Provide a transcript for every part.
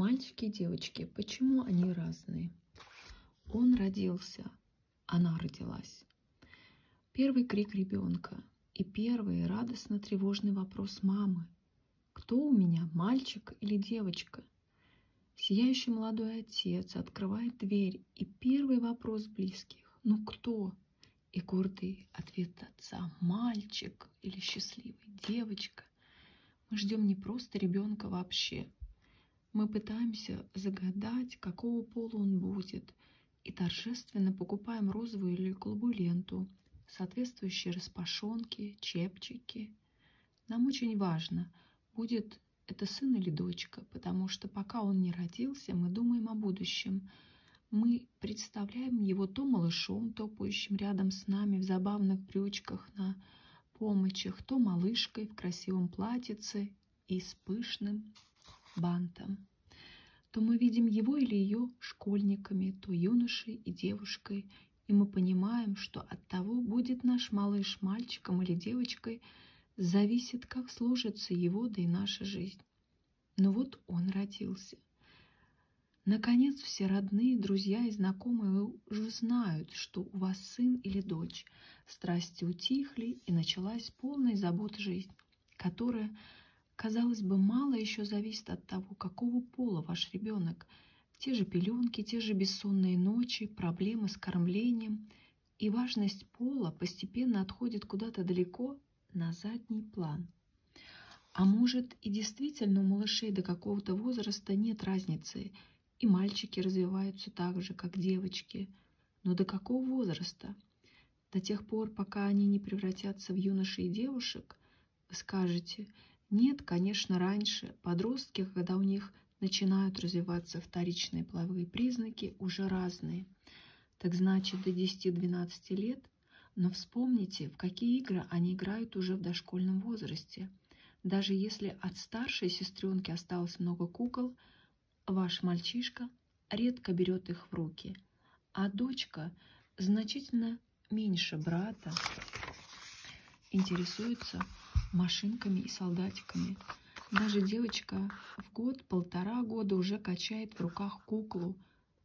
Мальчики и девочки, почему они разные? Он родился, она родилась. Первый крик ребенка и первый радостно-тревожный вопрос мамы. Кто у меня, мальчик или девочка? Сияющий молодой отец открывает дверь, и первый вопрос близких – ну кто? И гордый ответ отца – мальчик или счастливый, девочка. Мы ждем не просто ребенка вообще. Мы пытаемся загадать, какого пола он будет, и торжественно покупаем розовую или голубую ленту, соответствующие распашонки, чепчики. Нам очень важно, будет это сын или дочка, потому что пока он не родился, мы думаем о будущем. Мы представляем его то малышом, топающим рядом с нами в забавных брючках на помощях, то малышкой в красивом платьице и с пышным бантом. То мы видим его или ее школьниками, то юношей и девушкой, и мы понимаем, что от того, будет наш малыш мальчиком или девочкой, зависит, как сложится его, да и наша жизнь. Но вот он родился. Наконец, все родные, друзья и знакомые уже знают, что у вас сын или дочь. Страсти утихли, и началась полная забота жизнь, которая, казалось бы, мало еще зависит от того, какого пола ваш ребенок. Те же пеленки, те же бессонные ночи, проблемы с кормлением и важность пола постепенно отходит куда-то далеко на задний план. А может и действительно у малышей до какого-то возраста нет разницы, и мальчики развиваются так же, как девочки. Но до какого возраста? До тех пор, пока они не превратятся в юношей и девушек? Вы скажете, нет, конечно, раньше. Подростки, когда у них начинают развиваться вторичные половые признаки, уже разные. Так значит, до 10-12 лет? Но вспомните, в какие игры они играют уже в дошкольном возрасте – даже если от старшей сестренки осталось много кукол, ваш мальчишка редко берет их в руки, а дочка значительно меньше брата интересуется машинками и солдатиками. Даже девочка в год-полтора года уже качает в руках куклу,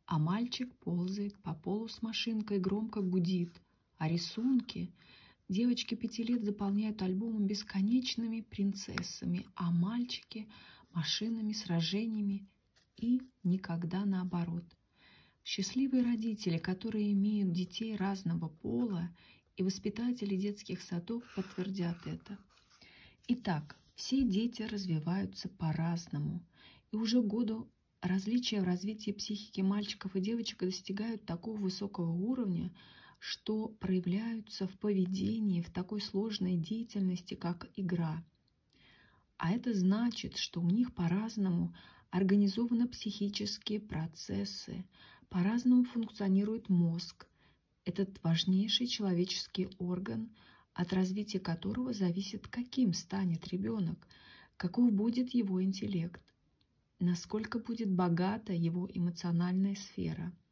а мальчик ползает по полу с машинкой, громко гудит. А рисунки Девочки пяти лет заполняют альбомы бесконечными принцессами, а мальчики – машинами, сражениями и никогда наоборот. Счастливые родители, которые имеют детей разного пола, и воспитатели детских садов подтвердят это. Итак, все дети развиваются по-разному, и уже году различия в развитии психики мальчиков и девочек достигают такого высокого уровня – что проявляются в поведении, в такой сложной деятельности, как игра. А это значит, что у них по-разному организованы психические процессы, по-разному функционирует мозг. Этот важнейший человеческий орган, от развития которого зависит, каким станет ребенок, каков будет его интеллект, насколько будет богата его эмоциональная сфера –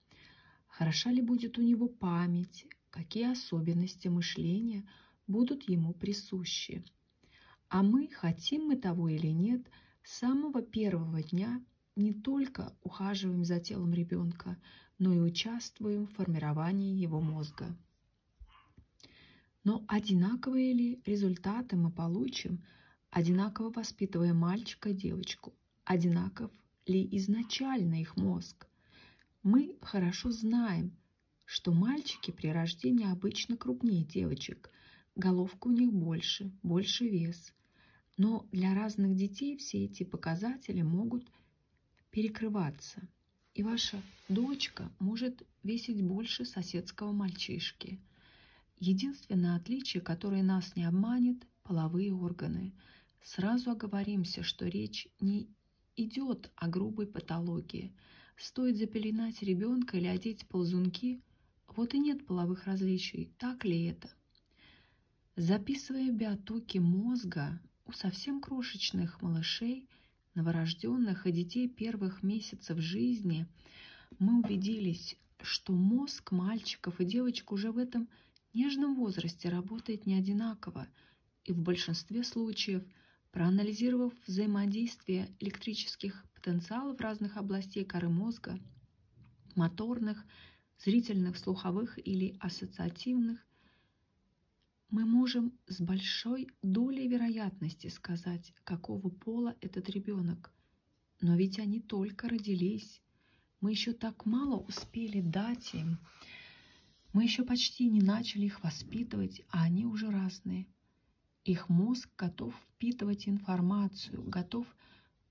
Хороша ли будет у него память, какие особенности мышления будут ему присущи. А мы, хотим мы того или нет, с самого первого дня не только ухаживаем за телом ребенка, но и участвуем в формировании его мозга. Но одинаковые ли результаты мы получим, одинаково воспитывая мальчика и девочку? Одинаков ли изначально их мозг? Мы хорошо знаем, что мальчики при рождении обычно крупнее девочек, головка у них больше, больше вес. Но для разных детей все эти показатели могут перекрываться. И ваша дочка может весить больше соседского мальчишки. Единственное отличие, которое нас не обманет – половые органы. Сразу оговоримся, что речь не идет о грубой патологии – Стоит запеленать ребенка или одеть ползунки, вот и нет половых различий, так ли это? Записывая биотоки мозга у совсем крошечных малышей, новорожденных и детей первых месяцев жизни, мы убедились, что мозг мальчиков и девочек уже в этом нежном возрасте работает не одинаково, и в большинстве случаев, проанализировав взаимодействие электрических потенциалов разных областей коры мозга, моторных, зрительных, слуховых или ассоциативных, мы можем с большой долей вероятности сказать, какого пола этот ребенок. Но ведь они только родились. Мы еще так мало успели дать им. Мы еще почти не начали их воспитывать, а они уже разные. Их мозг готов впитывать информацию, готов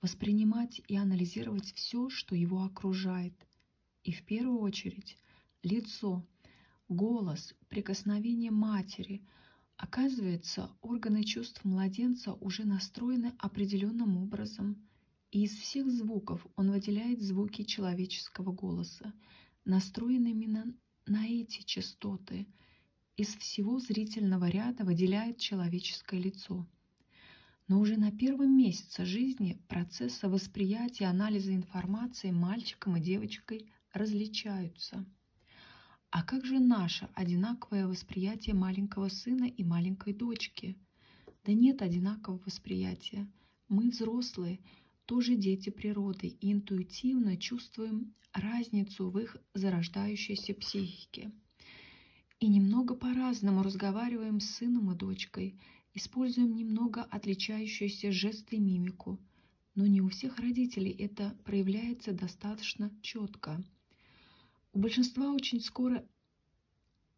воспринимать и анализировать все, что его окружает. И в первую очередь лицо, голос, прикосновение матери – Оказывается, органы чувств младенца уже настроены определенным образом, и из всех звуков он выделяет звуки человеческого голоса, настроенные именно на эти частоты. Из всего зрительного ряда выделяет человеческое лицо. Но уже на первом месяце жизни процесса восприятия и анализа информации мальчиком и девочкой различаются – а как же наше одинаковое восприятие маленького сына и маленькой дочки? Да нет одинакового восприятия. Мы взрослые, тоже дети природы, и интуитивно чувствуем разницу в их зарождающейся психике. И немного по-разному разговариваем с сыном и дочкой, используем немного отличающиеся жесты и мимику. Но не у всех родителей это проявляется достаточно четко – у большинства очень скоро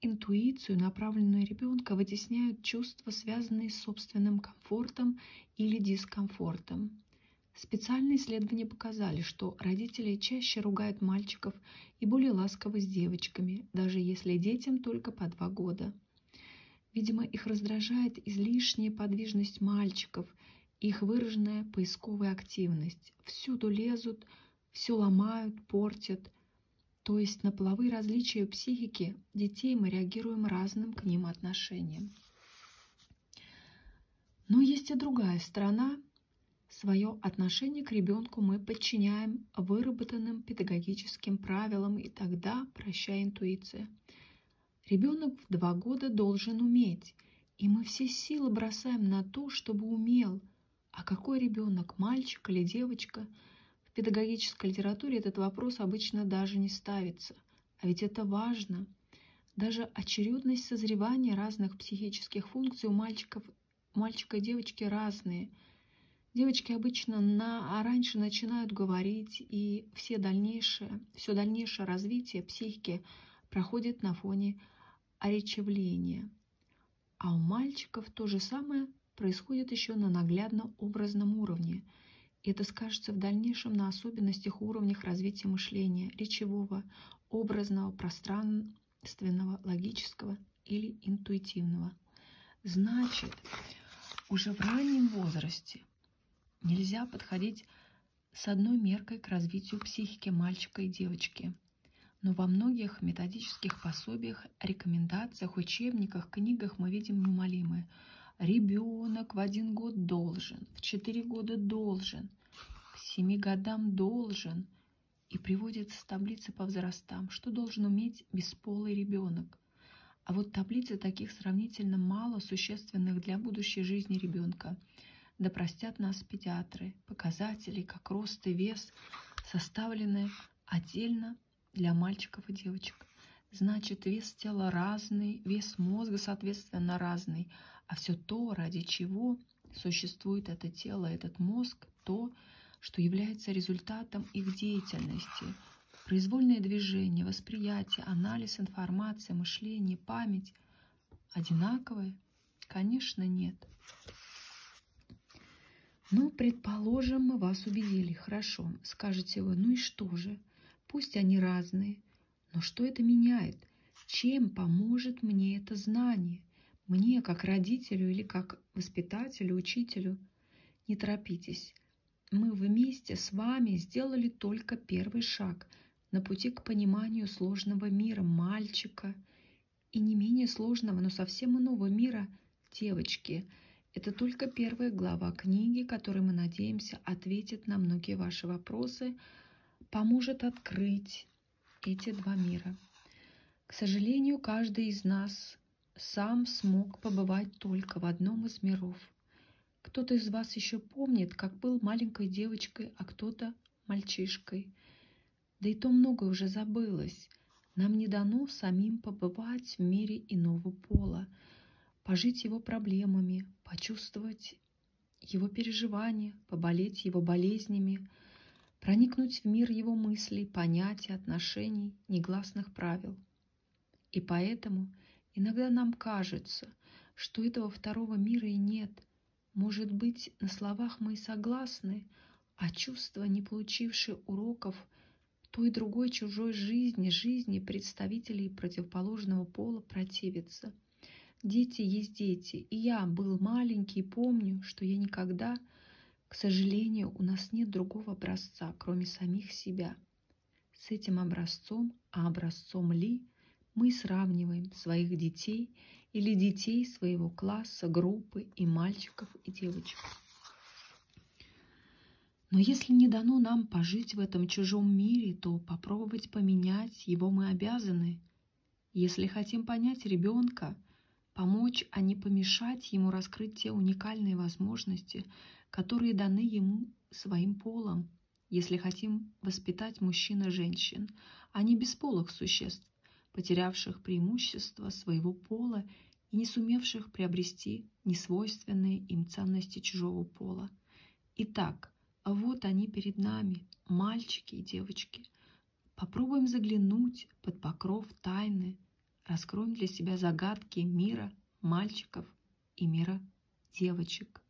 интуицию, направленную ребенка, вытесняют чувства, связанные с собственным комфортом или дискомфортом. Специальные исследования показали, что родители чаще ругают мальчиков и более ласковы с девочками, даже если детям только по два года. Видимо, их раздражает излишняя подвижность мальчиков, их выраженная поисковая активность. Всюду лезут, все ломают, портят – то есть на половые различия психики детей мы реагируем разным к ним отношением. Но есть и другая сторона. Свое отношение к ребенку мы подчиняем выработанным педагогическим правилам, и тогда прощай интуиция. Ребенок в два года должен уметь, и мы все силы бросаем на то, чтобы умел. А какой ребенок, мальчик или девочка – в педагогической литературе этот вопрос обычно даже не ставится. А ведь это важно. Даже очередность созревания разных психических функций у мальчиков, мальчика и девочки разные. Девочки обычно на, раньше начинают говорить, и все дальнейшее, все дальнейшее развитие психики проходит на фоне оречевления. А у мальчиков то же самое происходит еще на наглядно-образном уровне – это скажется в дальнейшем на особенностях уровнях развития мышления, речевого, образного, пространственного, логического или интуитивного. Значит, уже в раннем возрасте нельзя подходить с одной меркой к развитию психики мальчика и девочки. Но во многих методических пособиях, рекомендациях, учебниках, книгах мы видим неумолимое – Ребенок в один год должен, в четыре года должен, к семи годам должен. И приводится таблицы по возрастам, что должен уметь бесполый ребенок. А вот таблицы таких сравнительно мало существенных для будущей жизни ребенка. Да простят нас педиатры, показатели, как рост и вес, составлены отдельно для мальчиков и девочек. Значит, вес тела разный, вес мозга, соответственно, разный – а все то, ради чего существует это тело, этот мозг, то, что является результатом их деятельности. Произвольное движение, восприятие, анализ информации, мышление, память одинаковые? Конечно, нет. Ну, предположим, мы вас убедили. Хорошо, скажете вы, ну и что же? Пусть они разные. Но что это меняет? Чем поможет мне это знание? Мне, как родителю или как воспитателю, учителю, не торопитесь. Мы вместе с вами сделали только первый шаг на пути к пониманию сложного мира мальчика и не менее сложного, но совсем иного мира девочки. Это только первая глава книги, которая, мы надеемся, ответит на многие ваши вопросы, поможет открыть эти два мира. К сожалению, каждый из нас сам смог побывать только в одном из миров. Кто-то из вас еще помнит, как был маленькой девочкой, а кто-то мальчишкой. Да и то многое уже забылось. Нам не дано самим побывать в мире иного пола, пожить его проблемами, почувствовать его переживания, поболеть его болезнями, проникнуть в мир его мыслей, понятий, отношений, негласных правил. И поэтому иногда нам кажется, что этого второго мира и нет. Может быть, на словах мы и согласны, а чувства, не получившие уроков той другой чужой жизни, жизни представителей противоположного пола, противятся – Дети есть дети, и я был маленький, помню, что я никогда, к сожалению, у нас нет другого образца, кроме самих себя. С этим образцом, а образцом ли, мы сравниваем своих детей или детей своего класса, группы и мальчиков и девочек. Но если не дано нам пожить в этом чужом мире, то попробовать поменять его мы обязаны. Если хотим понять ребенка, помочь, а не помешать ему раскрыть те уникальные возможности, которые даны ему своим полом, если хотим воспитать мужчин и женщин, а не бесполых существ, потерявших преимущество своего пола и не сумевших приобрести несвойственные им ценности чужого пола. Итак, вот они перед нами, мальчики и девочки. Попробуем заглянуть под покров тайны раскроем для себя загадки мира мальчиков и мира девочек.